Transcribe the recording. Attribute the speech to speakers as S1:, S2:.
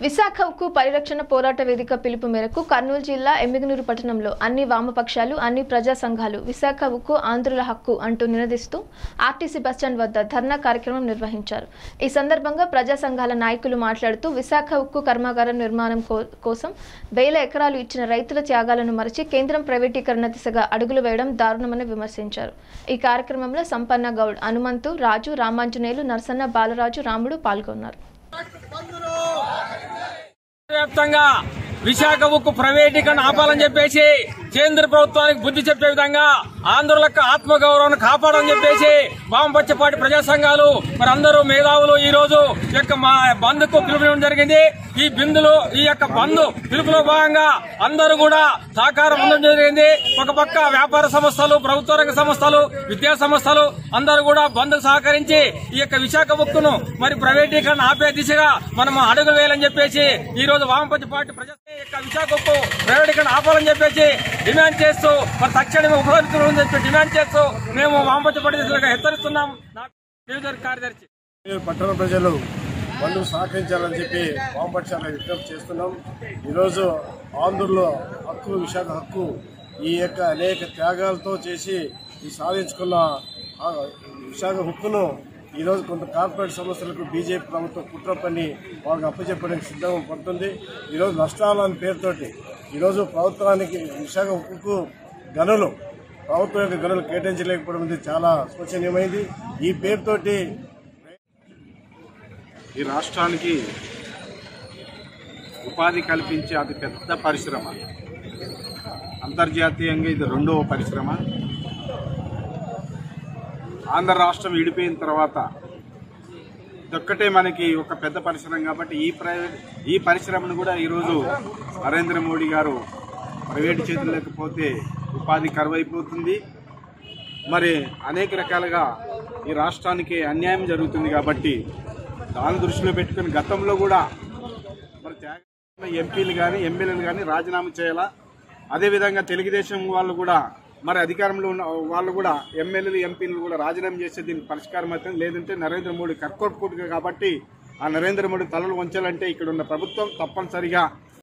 S1: విశాఖ ఉక్కు పరిరక్షణ పోరాట వేదిక పిలుపు మేరకు కర్నూలు జిల్లా ఎమ్మిగనూరు పట్టణంలో అన్ని వామపక్షాలు అన్ని ప్రజా సంఘాలు విశాఖ ఉక్కు ఆంధ్రుల హక్కు అంటూ నినదిస్తూ ఆర్టీసీ బస్టాండ్ వద్ద ధర్నా కార్యక్రమం నిర్వహించారు. ఈ సందర్భంగా ప్రజా సంఘాల నాయకులు మాట్లాడుతూ విశాఖ ఉక్కు కర్మాగారం నిర్మాణం కో- కోసం వేల ఎకరాలు ఇచ్చిన రైతుల త్యాగాలను మరచి కేంద్రం ప్రైవేటీకరణ దిశగా అడుగులు వేయడం దారుణమని విమర్శించారు. ఈ కార్యక్రమంలో సంపన్న గౌడ్ హనుమంతు రాజు రామాంజనేయులు నరసన్న బాలరాజు రాముడు పాల్గొన్నారు.
S2: వ్యాప్తంగా విశాఖ ఉక్కు ప్రైవేటీకరణ ఆపాలని చెప్పేసి కేంద్ర ప్రభుత్వానికి బుద్ధి చెప్పే విధంగా ఆంధ్రులకు ఆత్మగౌరవాన్ని కాపాడని చెప్పేసి వామపక్షపాటి ప్రజా సంఘాలు మరి అందరూ మేధావులు ఈ రోజు ఈ యొక్క మా బంద్కు పిలుపునివ్వడం జరిగింది. ఈ బిందులు ఈ యొక్క బంద్ పిలుపులో భాగంగా అందరూ కూడా సహకారం అందడం జరిగింది. ఒక పక్క వ్యాపార సంస్థలు ప్రభుత్వ రంగ సంస్థలు విద్యా సంస్థలు అందరూ కూడా బంద్ సహకరించి ఈ యొక్క విశాఖ ఉక్కును మరి ప్రైవేటీకరణ ఆపే దిశగా మనం అడుగులు వేయాలని చెప్పేసి ఈ రోజు వామపక్ష పార్టీ ప్రజా ఈ యొక్క విశాఖ ఉక్కు ప్రైవేటీకరణ ఆపాలని చెప్పేసి డిమాండ్ చేస్తూ మరి తక్షణమే ఉపయోగించాలని చెప్పి డిమాండ్ చేస్తూ మేము వామపక్ష పార్టీ హెచ్చరిస్తున్నాం. కార్యదర్శి.
S3: పట్టణ ప్రజలు బంధువు సహకరించాలని చెప్పి వామపక్షాన్ని విజ్ఞప్తి చేస్తున్నాం. ఈరోజు ఆంధ్రులో హక్కు విశాఖ హక్కు ఈ యొక్క అనేక త్యాగాలతో చేసి ఈ సాధించుకున్న విశాఖ హక్కును ఈరోజు కొంత కార్పొరేట్ సంస్థలకు బీజేపీ ప్రభుత్వం కుట్ర పని వాళ్ళకి అప్పచెప్పడానికి సిద్ధం పడుతుంది. ఈరోజు నష్టాలు అనే పేరుతోటి ఈరోజు ప్రభుత్వానికి విశాఖ ఉక్కు గనులు ప్రభుత్వం యొక్క గనులు కేటాయించలేకపోవడం అనేది చాలా శోచనీయమైంది. ఈ పేరుతోటి
S4: ఈ రాష్ట్రానికి ఉపాధి కల్పించే అతి పెద్ద పరిశ్రమ. అంతర్జాతీయంగా ఇది రెండవ పరిశ్రమ. ఆంధ్ర రాష్ట్రం విడిపోయిన తర్వాత ఇదొక్కటే మనకి ఒక పెద్ద పరిశ్రమ కాబట్టి ఈ ఈ పరిశ్రమను కూడా ఈరోజు నరేంద్ర మోడీ గారు ప్రైవేటు చేతులు పోతే ఉపాధి కరువైపోతుంది. మరి అనేక రకాలుగా ఈ రాష్ట్రానికి అన్యాయం జరుగుతుంది కాబట్టి దాన్ని దృష్టిలో పెట్టుకుని గతంలో కూడా మరి త్యాగ ఎంపీలు కానీ ఎమ్మెల్యేలు కానీ రాజీనామా చేయాలా? అదేవిధంగా తెలుగుదేశం వాళ్ళు కూడా మరి అధికారంలో ఉన్న వాళ్ళు కూడా ఎమ్మెల్యేలు ఎంపీలు కూడా రాజీనామా చేస్తే దీనికి పరిష్కారం అవుతుంది లేదంటే నరేంద్ర మోడీ కర్కోట్కుడుగా కాబట్టి ఆ నరేంద్ర మోడీ తలలు వంచాలంటే ఇక్కడ ఉన్న ప్రభుత్వం తప్పనిసరిగా